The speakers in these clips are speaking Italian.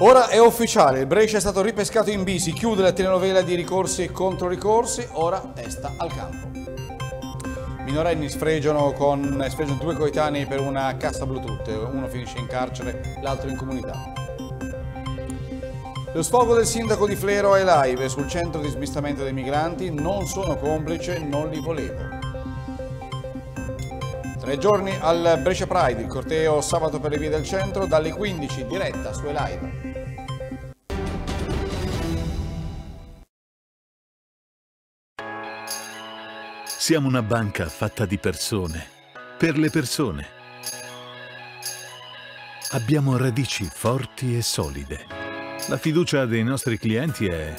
Ora è ufficiale, il Brescia è stato ripescato in B, chiude la telenovela di ricorsi e controricorsi, ora testa al campo. Minorenni sfregiano, con, sfregiano due coetanei per una cassa Bluetooth, uno finisce in carcere, l'altro in comunità. Lo sfogo del sindaco di Flero è live sul centro di smistamento dei migranti, non sono complice, non li volevo. Tre giorni al Brescia Pride, il corteo sabato per le vie del centro, dalle 15 diretta su live. Siamo una banca fatta di persone, per le persone. Abbiamo radici forti e solide. La fiducia dei nostri clienti è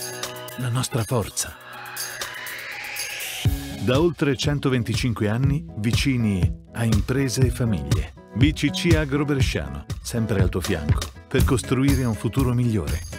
la nostra forza. Da oltre 125 anni vicini a imprese e famiglie. BCC Agro Bresciano, sempre al tuo fianco, per costruire un futuro migliore.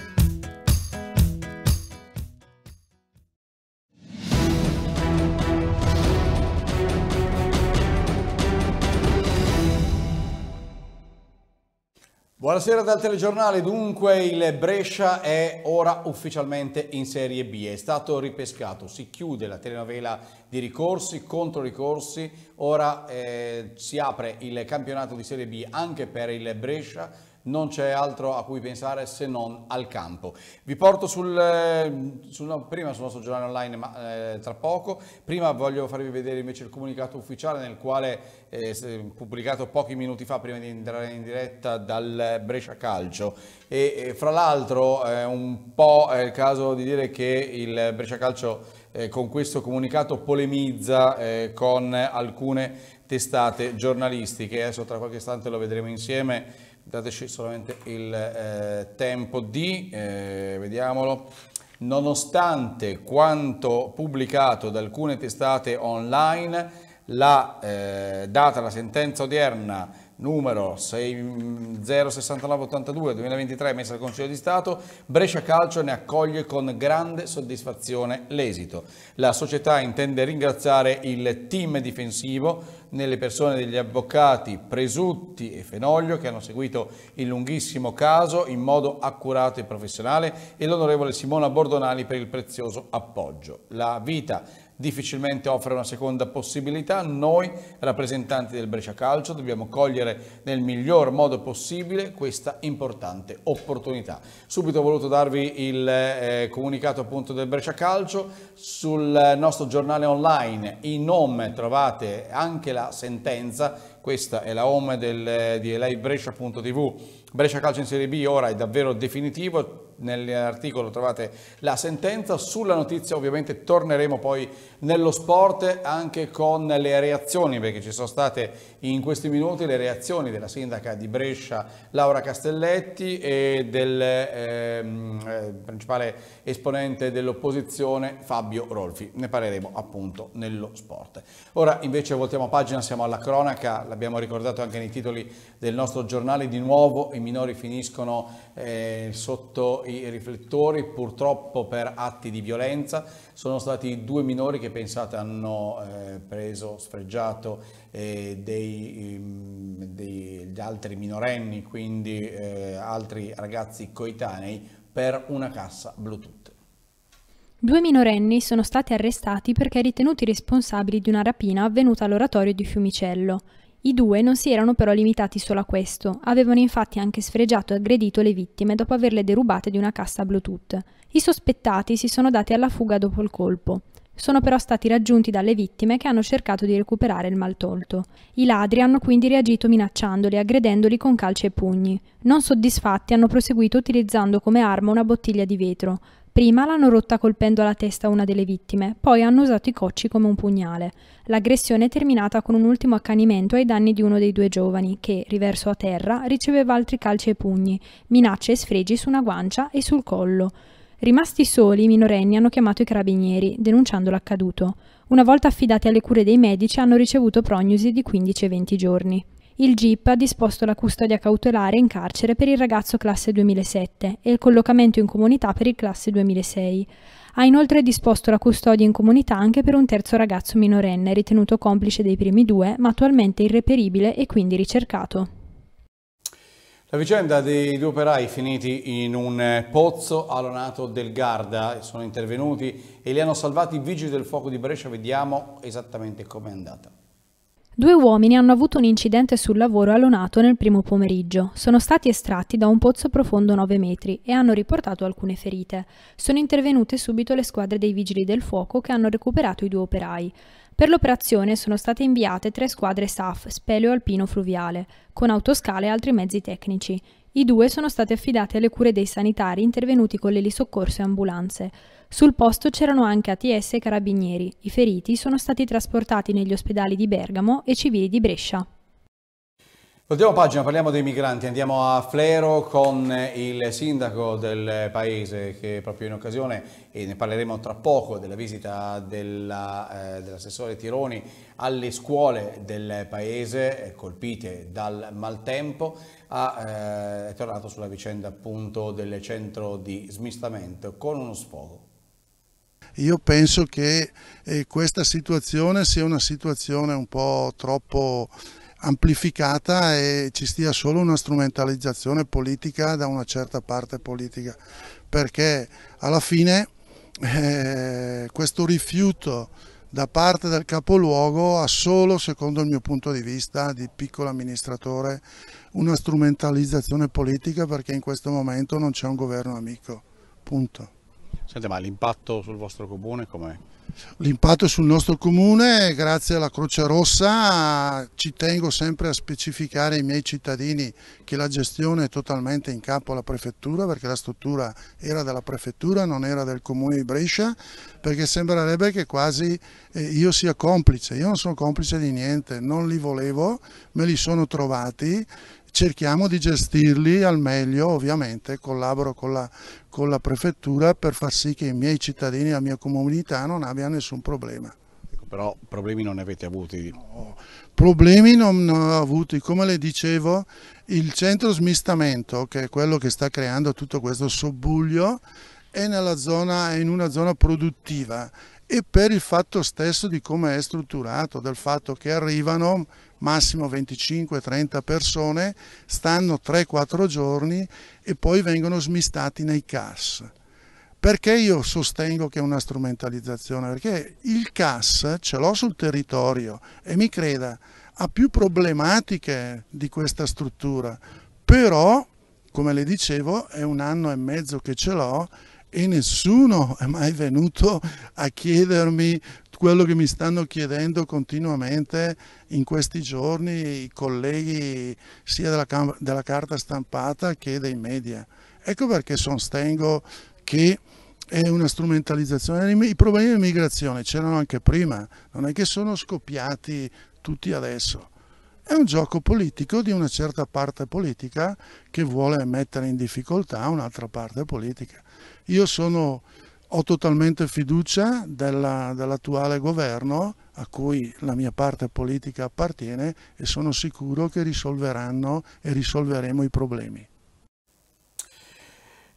Buonasera dal telegiornale, dunque il Brescia è ora ufficialmente in Serie B, è stato ripescato, si chiude la telenovela di ricorsi contro ricorsi, ora eh, si apre il campionato di Serie B anche per il Brescia, non c'è altro a cui pensare se non al campo. Vi porto sul, eh, sul prima sul nostro giornale online, ma eh, tra poco. Prima voglio farvi vedere invece il comunicato ufficiale nel quale eh, pubblicato pochi minuti fa prima di entrare in diretta dal Brescia Calcio e, e fra l'altro eh, un po' è il caso di dire che il Brescia Calcio eh, con questo comunicato polemizza eh, con alcune testate giornalistiche, adesso tra qualche istante lo vedremo insieme dateci solamente il eh, tempo di, eh, vediamolo, nonostante quanto pubblicato da alcune testate online, la eh, data la sentenza odierna numero 606982 2023 messa dal Consiglio di Stato, Brescia Calcio ne accoglie con grande soddisfazione l'esito. La società intende ringraziare il team difensivo nelle persone degli avvocati Presutti e Fenoglio che hanno seguito il lunghissimo caso in modo accurato e professionale e l'onorevole Simona Bordonali per il prezioso appoggio. La vita difficilmente offre una seconda possibilità. Noi, rappresentanti del Brescia Calcio, dobbiamo cogliere nel miglior modo possibile questa importante opportunità. Subito ho voluto darvi il eh, comunicato appunto del Brescia Calcio. Sul nostro giornale online in home trovate anche la sentenza, questa è la home del, di elivebrescia.tv. Brescia Calcio in Serie B ora è davvero definitivo, nell'articolo trovate la sentenza, sulla notizia ovviamente torneremo poi nello sport anche con le reazioni, perché ci sono state in questi minuti le reazioni della sindaca di Brescia Laura Castelletti e del ehm, eh, principale esponente dell'opposizione Fabio Rolfi, ne parleremo appunto nello sport. Ora invece voltiamo pagina, siamo alla cronaca, l'abbiamo ricordato anche nei titoli del nostro giornale, di nuovo i minori finiscono eh, sotto i riflettori purtroppo per atti di violenza. Sono stati due minori che pensate hanno eh, preso, sfregiato eh, dei, um, degli altri minorenni, quindi eh, altri ragazzi coetanei, per una cassa Bluetooth. Due minorenni sono stati arrestati perché ritenuti responsabili di una rapina avvenuta all'oratorio di Fiumicello. I due non si erano però limitati solo a questo, avevano infatti anche sfregiato e aggredito le vittime dopo averle derubate di una cassa Bluetooth. I sospettati si sono dati alla fuga dopo il colpo. Sono però stati raggiunti dalle vittime che hanno cercato di recuperare il maltolto. I ladri hanno quindi reagito minacciandoli e aggredendoli con calci e pugni. Non soddisfatti hanno proseguito utilizzando come arma una bottiglia di vetro. Prima l'hanno rotta colpendo alla testa una delle vittime, poi hanno usato i cocci come un pugnale. L'aggressione è terminata con un ultimo accanimento ai danni di uno dei due giovani, che, riverso a terra, riceveva altri calci e pugni, minacce e sfregi su una guancia e sul collo. Rimasti soli, i minorenni hanno chiamato i carabinieri, denunciando l'accaduto. Una volta affidati alle cure dei medici hanno ricevuto prognosi di 15 e 20 giorni il GIP ha disposto la custodia cautelare in carcere per il ragazzo classe 2007 e il collocamento in comunità per il classe 2006. Ha inoltre disposto la custodia in comunità anche per un terzo ragazzo minorenne ritenuto complice dei primi due, ma attualmente irreperibile e quindi ricercato. La vicenda dei due operai finiti in un pozzo allonato del Garda sono intervenuti e li hanno salvati i vigili del fuoco di Brescia. Vediamo esattamente com'è andata. Due uomini hanno avuto un incidente sul lavoro allonato nel primo pomeriggio. Sono stati estratti da un pozzo profondo 9 metri e hanno riportato alcune ferite. Sono intervenute subito le squadre dei vigili del fuoco che hanno recuperato i due operai. Per l'operazione sono state inviate tre squadre SAF, Speleo Alpino Fluviale, con autoscale e altri mezzi tecnici. I due sono stati affidati alle cure dei sanitari intervenuti con l'elisoccorso e ambulanze. Sul posto c'erano anche ATS e carabinieri. I feriti sono stati trasportati negli ospedali di Bergamo e civili di Brescia. Voltiamo pagina, parliamo dei migranti, andiamo a Flero con il sindaco del paese che proprio in occasione, e ne parleremo tra poco, della visita eh, dell'assessore dell Tironi alle scuole del paese eh, colpite dal maltempo, eh, è tornato sulla vicenda appunto del centro di smistamento con uno sfogo. Io penso che questa situazione sia una situazione un po' troppo amplificata e ci stia solo una strumentalizzazione politica da una certa parte politica, perché alla fine eh, questo rifiuto da parte del capoluogo ha solo, secondo il mio punto di vista di piccolo amministratore, una strumentalizzazione politica perché in questo momento non c'è un governo amico, punto. Sente, ma l'impatto sul vostro comune com'è? L'impatto sul nostro comune, grazie alla Croce Rossa, ci tengo sempre a specificare ai miei cittadini che la gestione è totalmente in capo alla prefettura, perché la struttura era della prefettura, non era del comune di Brescia, perché sembrerebbe che quasi eh, io sia complice. Io non sono complice di niente, non li volevo, me li sono trovati cerchiamo di gestirli al meglio, ovviamente collaboro con la, con la prefettura per far sì che i miei cittadini e la mia comunità non abbiano nessun problema. Ecco, però problemi non ne avete avuti? No, problemi non ne ho avuti, come le dicevo il centro smistamento che è quello che sta creando tutto questo sobbuglio è, zona, è in una zona produttiva e per il fatto stesso di come è strutturato, del fatto che arrivano massimo 25-30 persone, stanno 3-4 giorni e poi vengono smistati nei CAS. Perché io sostengo che è una strumentalizzazione? Perché il CAS ce l'ho sul territorio e mi creda, ha più problematiche di questa struttura, però, come le dicevo, è un anno e mezzo che ce l'ho e nessuno è mai venuto a chiedermi quello che mi stanno chiedendo continuamente in questi giorni i colleghi sia della, della carta stampata che dei media. Ecco perché sostengo che è una strumentalizzazione. I problemi di immigrazione c'erano anche prima, non è che sono scoppiati tutti adesso. È un gioco politico di una certa parte politica che vuole mettere in difficoltà un'altra parte politica. Io sono, ho totalmente fiducia dell'attuale dell governo a cui la mia parte politica appartiene e sono sicuro che risolveranno e risolveremo i problemi.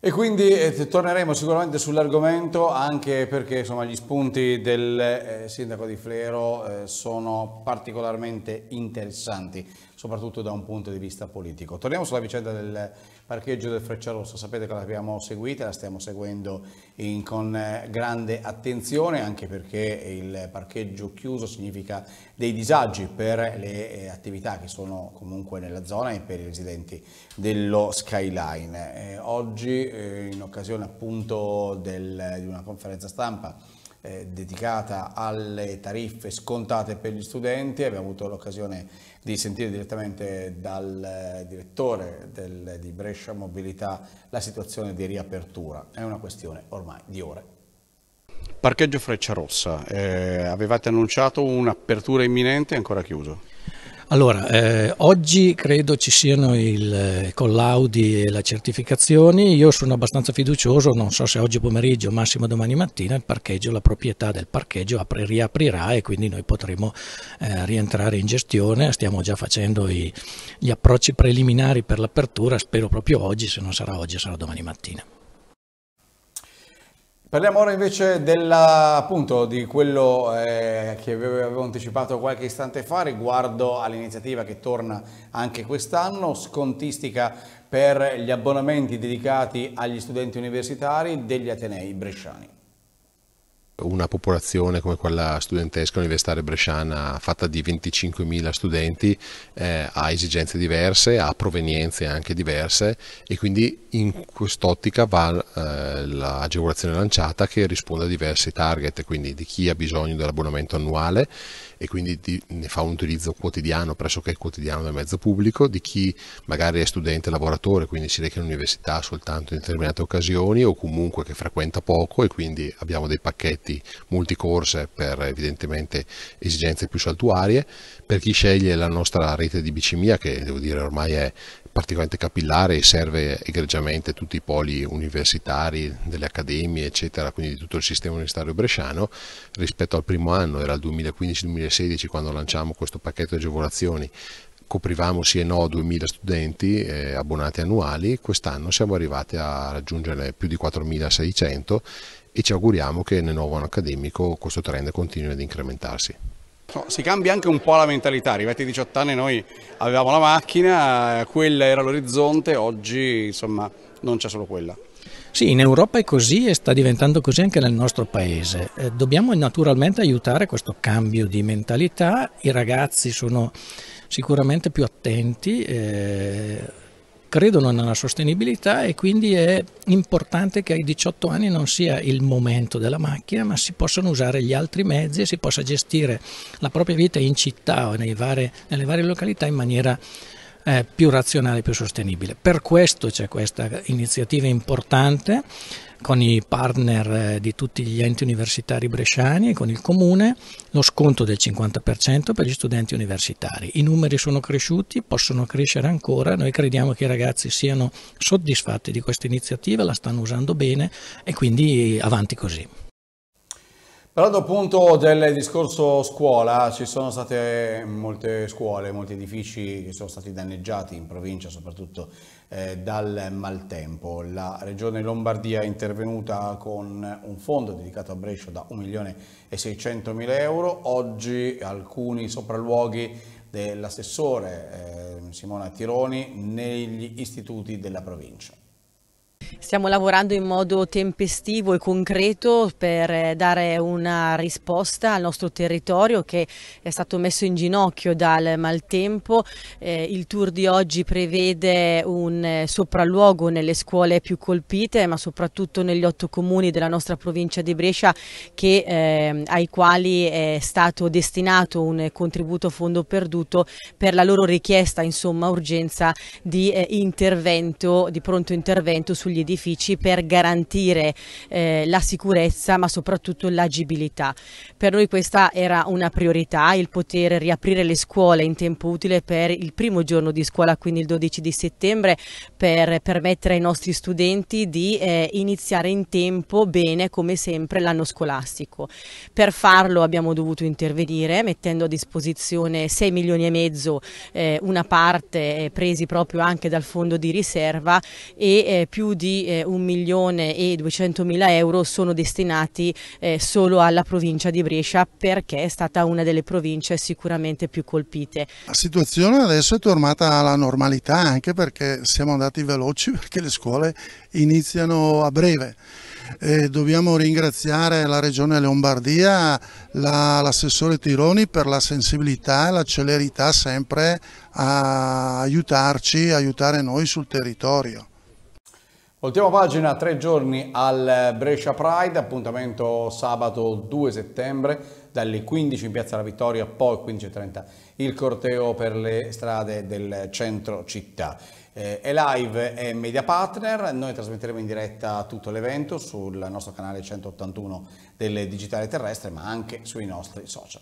E quindi eh, torneremo sicuramente sull'argomento anche perché insomma, gli spunti del eh, sindaco di Flero eh, sono particolarmente interessanti, soprattutto da un punto di vista politico. Torniamo sulla vicenda del parcheggio del Frecciarosso, sapete che l'abbiamo seguita, la stiamo seguendo in, con eh, grande attenzione anche perché il parcheggio chiuso significa dei disagi per le eh, attività che sono comunque nella zona e per i residenti dello Skyline. Eh, oggi eh, in occasione appunto del, di una conferenza stampa eh, dedicata alle tariffe scontate per gli studenti. Abbiamo avuto l'occasione di sentire direttamente dal eh, direttore del, di Brescia Mobilità la situazione di riapertura. È una questione ormai di ore. Parcheggio Freccia Rossa, eh, avevate annunciato un'apertura imminente e ancora chiuso? Allora, eh, oggi credo ci siano i eh, collaudi e le certificazioni, io sono abbastanza fiducioso, non so se oggi pomeriggio massimo domani mattina il parcheggio, la proprietà del parcheggio apri, riaprirà e quindi noi potremo eh, rientrare in gestione, stiamo già facendo i, gli approcci preliminari per l'apertura, spero proprio oggi, se non sarà oggi sarà domani mattina. Parliamo ora invece della, appunto, di quello eh, che avevo anticipato qualche istante fa riguardo all'iniziativa che torna anche quest'anno, scontistica per gli abbonamenti dedicati agli studenti universitari degli Atenei bresciani una popolazione come quella studentesca universitaria bresciana fatta di 25.000 studenti eh, ha esigenze diverse, ha provenienze anche diverse e quindi in quest'ottica va eh, l'agevolazione lanciata che risponde a diversi target, quindi di chi ha bisogno dell'abbonamento annuale e quindi di, ne fa un utilizzo quotidiano, pressoché quotidiano del mezzo pubblico, di chi magari è studente lavoratore, quindi si reca all'università soltanto in determinate occasioni o comunque che frequenta poco e quindi abbiamo dei pacchetti multicorse per evidentemente esigenze più saltuarie, per chi sceglie la nostra rete di bicimia che devo dire ormai è particolarmente capillare e serve egregiamente tutti i poli universitari, delle accademie, eccetera, quindi di tutto il sistema universitario bresciano, rispetto al primo anno, era il 2015-2016 quando lanciamo questo pacchetto di agevolazioni, coprivamo sì e no 2000 studenti eh, abbonati annuali, quest'anno siamo arrivati a raggiungere più di 4600 e ci auguriamo che nel nuovo anno accademico questo trend continui ad incrementarsi. Si cambia anche un po' la mentalità, arrivati ai 18 anni noi avevamo la macchina, quella era l'orizzonte, oggi insomma non c'è solo quella. Sì, in Europa è così e sta diventando così anche nel nostro paese. Eh, dobbiamo naturalmente aiutare questo cambio di mentalità, i ragazzi sono sicuramente più attenti. Eh, credono nella sostenibilità e quindi è importante che ai 18 anni non sia il momento della macchina, ma si possano usare gli altri mezzi e si possa gestire la propria vita in città o varie, nelle varie località in maniera eh, più razionale, più sostenibile. Per questo c'è questa iniziativa importante con i partner eh, di tutti gli enti universitari bresciani e con il comune lo sconto del 50% per gli studenti universitari. I numeri sono cresciuti, possono crescere ancora, noi crediamo che i ragazzi siano soddisfatti di questa iniziativa, la stanno usando bene e quindi avanti così. Parlando appunto del discorso scuola, ci sono state molte scuole, molti edifici che sono stati danneggiati in provincia, soprattutto eh, dal maltempo. La Regione Lombardia è intervenuta con un fondo dedicato a Brescia da 1 milione e 600 mila euro. Oggi alcuni sopralluoghi dell'assessore eh, Simona Tironi negli istituti della provincia. Stiamo lavorando in modo tempestivo e concreto per eh, dare una risposta al nostro territorio che è stato messo in ginocchio dal maltempo. Eh, il tour di oggi prevede un eh, sopralluogo nelle scuole più colpite ma soprattutto negli otto comuni della nostra provincia di Brescia che, eh, ai quali è stato destinato un contributo a fondo perduto per la loro richiesta insomma urgenza di eh, intervento, di pronto intervento sugli edifici per garantire eh, la sicurezza ma soprattutto l'agibilità. Per noi questa era una priorità, il poter riaprire le scuole in tempo utile per il primo giorno di scuola, quindi il 12 di settembre, per permettere ai nostri studenti di eh, iniziare in tempo bene come sempre l'anno scolastico. Per farlo abbiamo dovuto intervenire mettendo a disposizione 6 milioni e mezzo, eh, una parte eh, presi proprio anche dal fondo di riserva e eh, più di eh, 1 milione e 200 mila euro sono destinati eh, solo alla provincia di Brescia perché è stata una delle province sicuramente più colpite. La situazione adesso è tornata alla normalità anche perché siamo andati veloci perché le scuole iniziano a breve. Eh, dobbiamo ringraziare la Regione Lombardia, l'assessore la, Tironi per la sensibilità e la celerità sempre a aiutarci, aiutare noi sul territorio. Ultima pagina, tre giorni al Brescia Pride, appuntamento sabato 2 settembre dalle 15 in Piazza La Vittoria, poi 15.30 il corteo per le strade del centro città. Eh, è live e media partner, noi trasmetteremo in diretta tutto l'evento sul nostro canale 181 del Digitale Terrestre ma anche sui nostri social.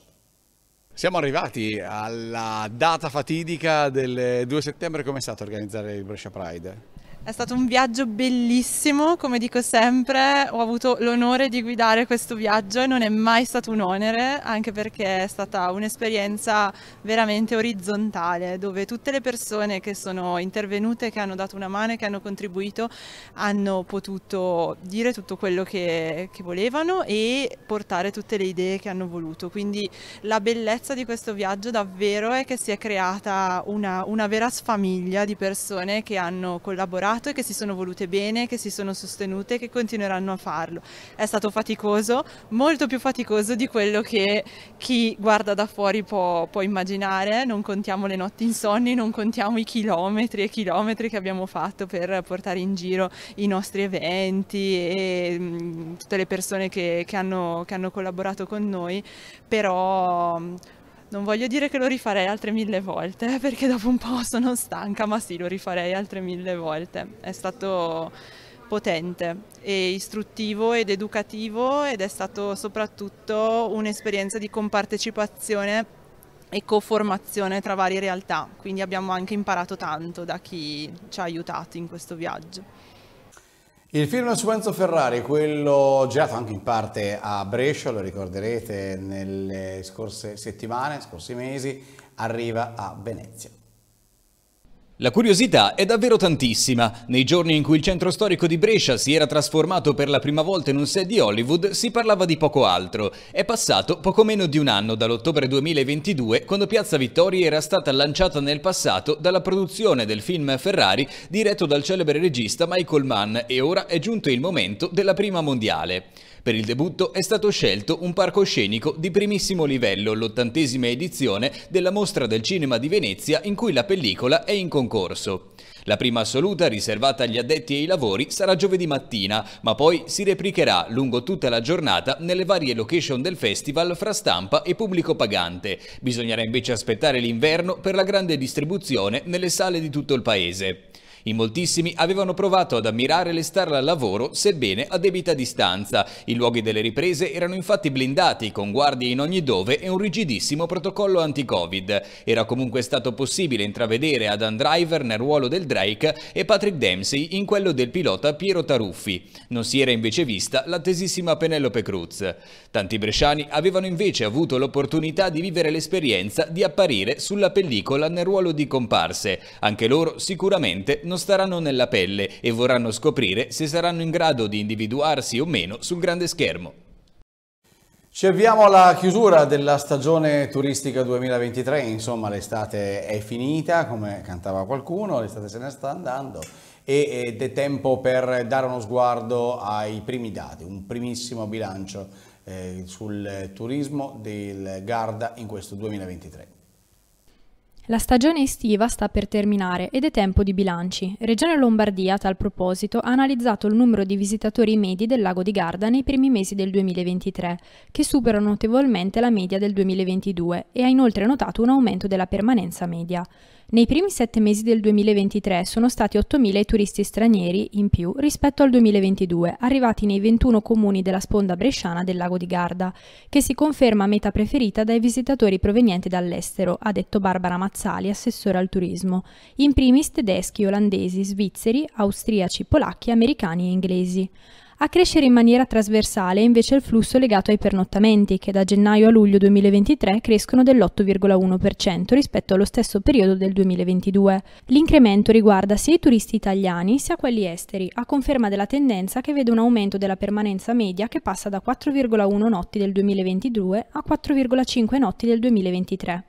Siamo arrivati alla data fatidica del 2 settembre, come è stato organizzare il Brescia Pride? È stato un viaggio bellissimo, come dico sempre, ho avuto l'onore di guidare questo viaggio e non è mai stato un onere, anche perché è stata un'esperienza veramente orizzontale, dove tutte le persone che sono intervenute, che hanno dato una mano e che hanno contribuito, hanno potuto dire tutto quello che, che volevano e portare tutte le idee che hanno voluto. Quindi la bellezza di questo viaggio davvero è che si è creata una, una vera sfamiglia di persone che hanno collaborato lavorato che si sono volute bene, che si sono sostenute e che continueranno a farlo. È stato faticoso, molto più faticoso di quello che chi guarda da fuori può, può immaginare, non contiamo le notti insonni, non contiamo i chilometri e chilometri che abbiamo fatto per portare in giro i nostri eventi e mh, mm, tutte le persone che, che, hanno, che hanno collaborato con noi, però non voglio dire che lo rifarei altre mille volte, perché dopo un po' sono stanca, ma sì, lo rifarei altre mille volte. È stato potente e istruttivo ed educativo ed è stato soprattutto un'esperienza di compartecipazione e coformazione tra varie realtà, quindi abbiamo anche imparato tanto da chi ci ha aiutato in questo viaggio. Il film su Enzo Ferrari, quello girato anche in parte a Brescia, lo ricorderete nelle scorse settimane, scorsi mesi, arriva a Venezia. La curiosità è davvero tantissima. Nei giorni in cui il centro storico di Brescia si era trasformato per la prima volta in un set di Hollywood, si parlava di poco altro. È passato poco meno di un anno dall'ottobre 2022, quando Piazza Vittoria era stata lanciata nel passato dalla produzione del film Ferrari diretto dal celebre regista Michael Mann e ora è giunto il momento della prima mondiale. Per il debutto è stato scelto un palcoscenico di primissimo livello, l'ottantesima edizione della Mostra del Cinema di Venezia in cui la pellicola è in concorso. La prima assoluta, riservata agli addetti ai lavori, sarà giovedì mattina, ma poi si replicherà lungo tutta la giornata nelle varie location del festival fra stampa e pubblico pagante. Bisognerà invece aspettare l'inverno per la grande distribuzione nelle sale di tutto il paese. In moltissimi avevano provato ad ammirare le star al lavoro, sebbene a debita distanza. I luoghi delle riprese erano infatti blindati, con guardie in ogni dove e un rigidissimo protocollo anti-Covid. Era comunque stato possibile intravedere Adam Driver nel ruolo del Drake e Patrick Dempsey in quello del pilota Piero Taruffi. Non si era invece vista l'attesissima Penelope Cruz. Tanti bresciani avevano invece avuto l'opportunità di vivere l'esperienza di apparire sulla pellicola nel ruolo di comparse. Anche loro sicuramente non staranno nella pelle e vorranno scoprire se saranno in grado di individuarsi o meno sul grande schermo. Ci avviamo alla chiusura della stagione turistica 2023, insomma l'estate è finita, come cantava qualcuno, l'estate se ne sta andando ed è tempo per dare uno sguardo ai primi dati, un primissimo bilancio eh, sul turismo del Garda in questo 2023. La stagione estiva sta per terminare ed è tempo di bilanci. Regione Lombardia, a tal proposito, ha analizzato il numero di visitatori medi del lago di Garda nei primi mesi del 2023, che superano notevolmente la media del 2022 e ha inoltre notato un aumento della permanenza media. Nei primi sette mesi del 2023 sono stati 8.000 i turisti stranieri in più rispetto al 2022, arrivati nei 21 comuni della sponda bresciana del lago di Garda, che si conferma meta preferita dai visitatori provenienti dall'estero, ha detto Barbara Mazzali, assessore al turismo, in primis tedeschi, olandesi, svizzeri, austriaci, polacchi, americani e inglesi. A crescere in maniera trasversale è invece il flusso legato ai pernottamenti, che da gennaio a luglio 2023 crescono dell'8,1% rispetto allo stesso periodo del 2022. L'incremento riguarda sia i turisti italiani sia quelli esteri, a conferma della tendenza che vede un aumento della permanenza media che passa da 4,1 notti del 2022 a 4,5 notti del 2023.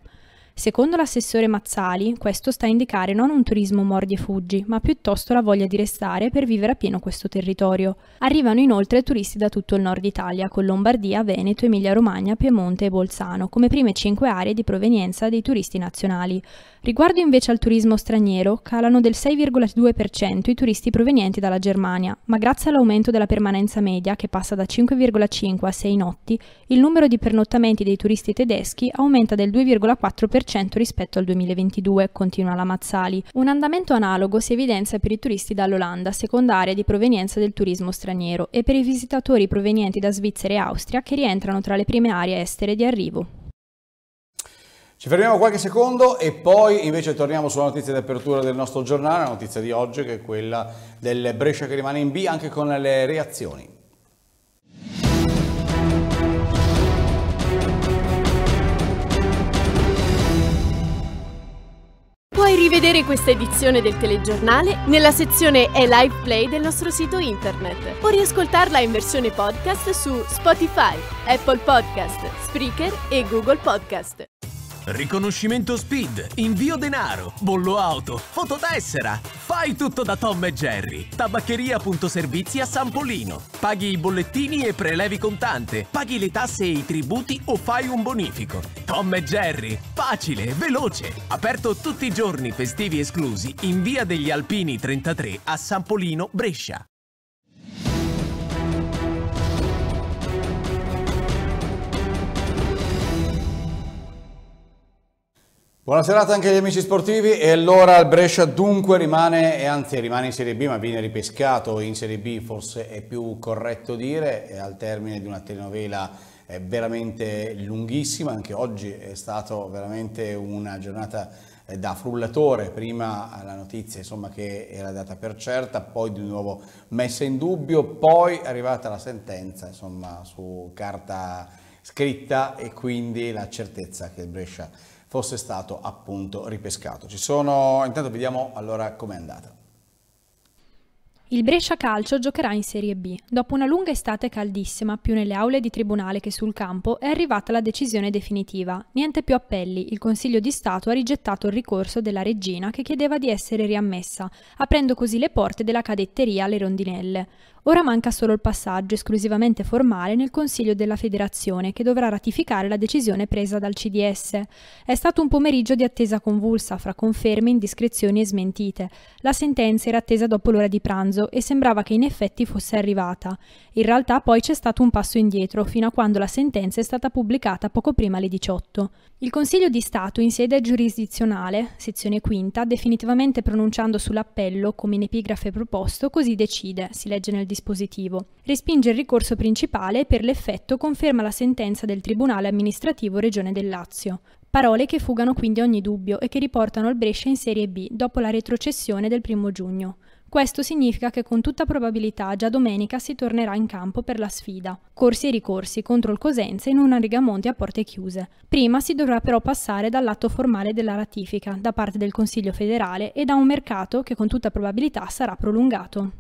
Secondo l'assessore Mazzali, questo sta a indicare non un turismo mordi e fuggi, ma piuttosto la voglia di restare per vivere a pieno questo territorio. Arrivano inoltre turisti da tutto il nord Italia, con Lombardia, Veneto, Emilia-Romagna, Piemonte e Bolzano, come prime cinque aree di provenienza dei turisti nazionali. Riguardo invece al turismo straniero, calano del 6,2% i turisti provenienti dalla Germania, ma grazie all'aumento della permanenza media, che passa da 5,5 a 6 notti, il numero di pernottamenti dei turisti tedeschi aumenta del 2,4% rispetto al 2022, continua la Mazzali. Un andamento analogo si evidenzia per i turisti dall'Olanda, seconda area di provenienza del turismo straniero, e per i visitatori provenienti da Svizzera e Austria, che rientrano tra le prime aree estere di arrivo. Ci fermiamo qualche secondo e poi invece torniamo sulla notizia di apertura del nostro giornale, la notizia di oggi che è quella del Brescia che rimane in B anche con le reazioni. Puoi rivedere questa edizione del telegiornale nella sezione e live play del nostro sito internet o riascoltarla in versione podcast su Spotify, Apple Podcast, Spreaker e Google Podcast. Riconoscimento speed, invio denaro, bollo auto, fototessera. Fai tutto da Tom e Jerry. Tabaccheria.servizi a San Polino. Paghi i bollettini e prelevi contante. Paghi le tasse e i tributi o fai un bonifico. Tom e Jerry. Facile, veloce. Aperto tutti i giorni festivi esclusi in via degli Alpini 33 a San Polino, Brescia. Buona serata anche agli amici sportivi. E allora il Brescia dunque rimane, e anzi rimane in Serie B ma viene ripescato in Serie B forse è più corretto dire, al termine di una telenovela veramente lunghissima, anche oggi è stata veramente una giornata eh, da frullatore, prima la notizia insomma, che era data per certa, poi di nuovo messa in dubbio, poi è arrivata la sentenza insomma, su carta scritta e quindi la certezza che il Brescia fosse stato appunto ripescato. Ci sono, intanto vediamo allora com'è andata. Il Brescia Calcio giocherà in Serie B. Dopo una lunga estate caldissima, più nelle aule di tribunale che sul campo, è arrivata la decisione definitiva. Niente più appelli. Il Consiglio di Stato ha rigettato il ricorso della regina che chiedeva di essere riammessa, aprendo così le porte della cadetteria alle rondinelle. Ora manca solo il passaggio esclusivamente formale nel Consiglio della Federazione che dovrà ratificare la decisione presa dal CDS. È stato un pomeriggio di attesa convulsa fra conferme, indiscrezioni e smentite. La sentenza era attesa dopo l'ora di pranzo e sembrava che in effetti fosse arrivata. In realtà poi c'è stato un passo indietro fino a quando la sentenza è stata pubblicata poco prima alle 18. Il Consiglio di Stato in sede giurisdizionale, sezione quinta, definitivamente pronunciando sull'appello come in epigrafe proposto, così decide, si legge nel dispositivo. Respinge il ricorso principale e per l'effetto conferma la sentenza del Tribunale amministrativo Regione del Lazio. Parole che fugano quindi ogni dubbio e che riportano il Brescia in Serie B dopo la retrocessione del primo giugno. Questo significa che con tutta probabilità già domenica si tornerà in campo per la sfida. Corsi e ricorsi contro il Cosenza in una Rigamonti a porte chiuse. Prima si dovrà però passare dall'atto formale della ratifica da parte del Consiglio federale e da un mercato che con tutta probabilità sarà prolungato.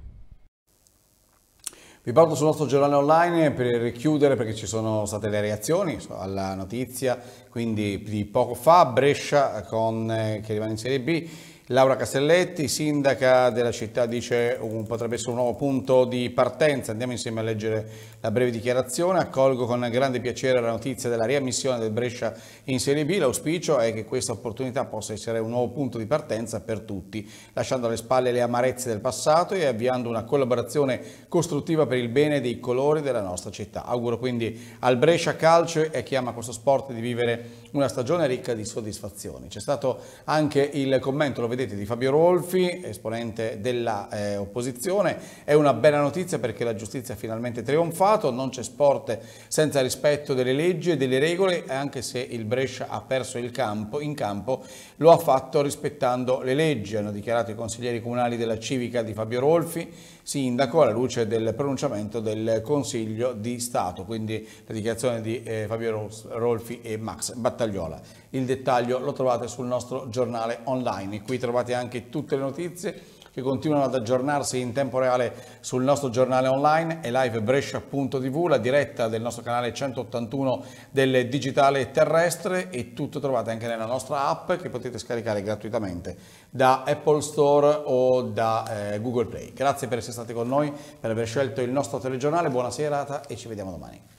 Vi porto sul nostro giornale online per chiudere perché ci sono state le reazioni alla notizia, quindi di poco fa Brescia con, eh, che rimane in Serie B Laura Castelletti, sindaca della città, dice un, potrebbe essere un nuovo punto di partenza. Andiamo insieme a leggere la breve dichiarazione. Accolgo con grande piacere la notizia della riammissione del Brescia in Serie B. L'auspicio è che questa opportunità possa essere un nuovo punto di partenza per tutti, lasciando alle spalle le amarezze del passato e avviando una collaborazione costruttiva per il bene dei colori della nostra città. Auguro quindi al Brescia Calcio e a chi ama questo sport di vivere una stagione ricca di soddisfazioni. C'è stato anche il commento, lo vedete, di Fabio Rolfi, esponente dell'opposizione. Eh, È una bella notizia perché la giustizia ha finalmente trionfato, non c'è sport senza rispetto delle leggi e delle regole, anche se il Brescia ha perso il campo, in campo lo ha fatto rispettando le leggi, hanno dichiarato i consiglieri comunali della civica di Fabio Rolfi, sindaco alla luce del pronunciamento del Consiglio di Stato, quindi la dichiarazione di eh, Fabio Rolfi e Max Battagliola. Il dettaglio lo trovate sul nostro giornale online, qui trovate anche tutte le notizie che continuano ad aggiornarsi in tempo reale sul nostro giornale online e livebrescia.tv, la diretta del nostro canale 181 del digitale terrestre e tutto trovate anche nella nostra app che potete scaricare gratuitamente da Apple Store o da eh, Google Play. Grazie per essere stati con noi, per aver scelto il nostro telegiornale, buona serata e ci vediamo domani.